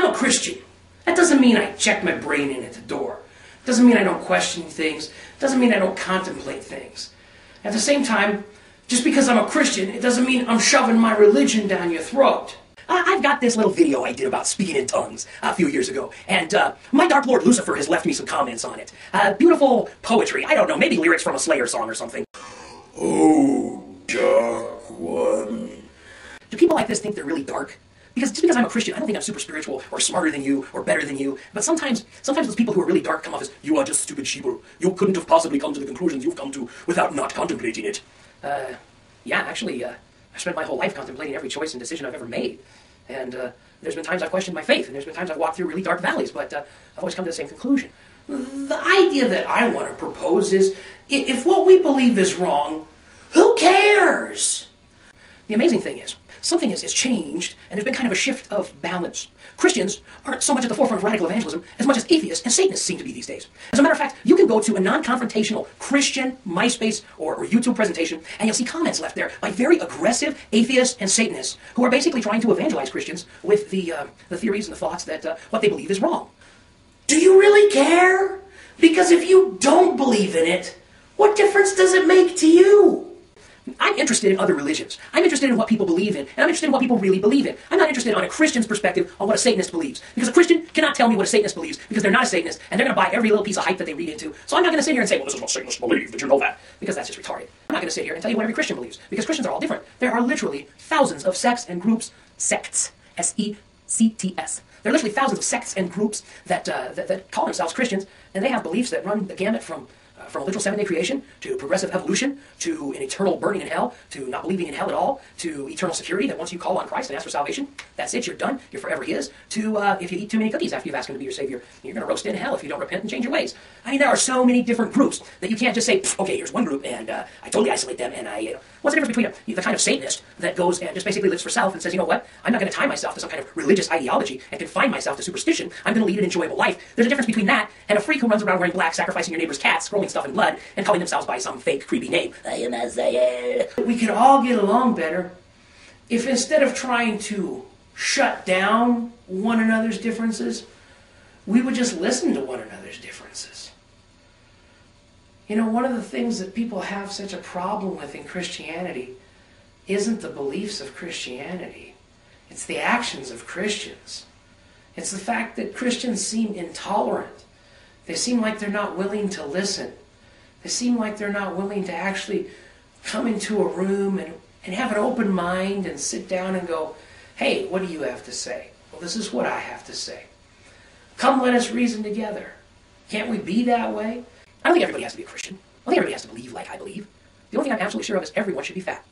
I'm a Christian. That doesn't mean I check my brain in at the door. Doesn't mean I don't question things. Doesn't mean I don't contemplate things. At the same time, just because I'm a Christian, it doesn't mean I'm shoving my religion down your throat. I- I've got this little video I did about speaking in tongues a few years ago, and uh, my Dark Lord Lucifer has left me some comments on it. Uh, beautiful poetry. I don't know, maybe lyrics from a Slayer song or something. Oh, dark one. Do people like this think they're really dark? Because just because I'm a Christian, I don't think I'm super spiritual or smarter than you or better than you. But sometimes, sometimes those people who are really dark come off as, you are just stupid sheeple. You couldn't have possibly come to the conclusions you've come to without not contemplating it. Uh, yeah, actually, uh, I spent my whole life contemplating every choice and decision I've ever made. And uh, there's been times I've questioned my faith, and there's been times I've walked through really dark valleys, but uh, I've always come to the same conclusion. The idea that I want to propose is, if what we believe is wrong, who cares? The amazing thing is, something has, has changed, and there's been kind of a shift of balance. Christians aren't so much at the forefront of radical evangelism as much as atheists and Satanists seem to be these days. As a matter of fact, you can go to a non confrontational Christian MySpace or, or YouTube presentation, and you'll see comments left there by very aggressive atheists and Satanists who are basically trying to evangelize Christians with the, uh, the theories and the thoughts that uh, what they believe is wrong. Do you really care? Because if you don't believe in it, what difference does it make to you? I'm interested in other religions. I'm interested in what people believe in, and I'm interested in what people really believe in. I'm not interested on a Christian's perspective on what a Satanist believes. Because a Christian cannot tell me what a Satanist believes, because they're not a Satanist, and they're going to buy every little piece of hype that they read into. So I'm not going to sit here and say, well, this is what Satanists believe. Did you know that? Because that's just retarded. I'm not going to sit here and tell you what every Christian believes, because Christians are all different. There are literally thousands of sects and groups, sects, S-E-C-T-S. There are literally thousands of sects and groups that, uh, that, that call themselves Christians, and they have beliefs that run the gamut from uh, from a literal seven day creation to progressive evolution to an eternal burning in hell to not believing in hell at all to eternal security that once you call on Christ and ask for salvation, that's it, you're done, you're forever His. To uh, if you eat too many cookies after you've asked Him to be your Savior, you're going to roast in hell if you don't repent and change your ways. I mean, there are so many different groups that you can't just say, okay, here's one group and uh, I totally isolate them and I, what's the difference between a, the kind of Satanist that goes and just basically lives for self and says, you know what, I'm not going to tie myself to some kind of religious ideology and confine myself to superstition. I'm going to lead an enjoyable life. There's a difference between that and a freak who runs around wearing black, sacrificing your neighbor's cat, scrolling stuff in blood, and calling themselves by some fake, creepy name. I am Isaiah. We could all get along better if instead of trying to shut down one another's differences, we would just listen to one another's differences. You know, one of the things that people have such a problem with in Christianity isn't the beliefs of Christianity, it's the actions of Christians. It's the fact that Christians seem intolerant. They seem like they're not willing to listen. They seem like they're not willing to actually come into a room and, and have an open mind and sit down and go, hey, what do you have to say? Well, this is what I have to say. Come, let us reason together. Can't we be that way? I don't think everybody has to be a Christian. I don't think everybody has to believe like I believe. The only thing I'm absolutely sure of is everyone should be fat.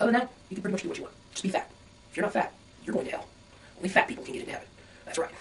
Other than that, you can pretty much do what you want. Just be fat. If you're not fat, you're going to hell. Only fat people can get into heaven. That's right.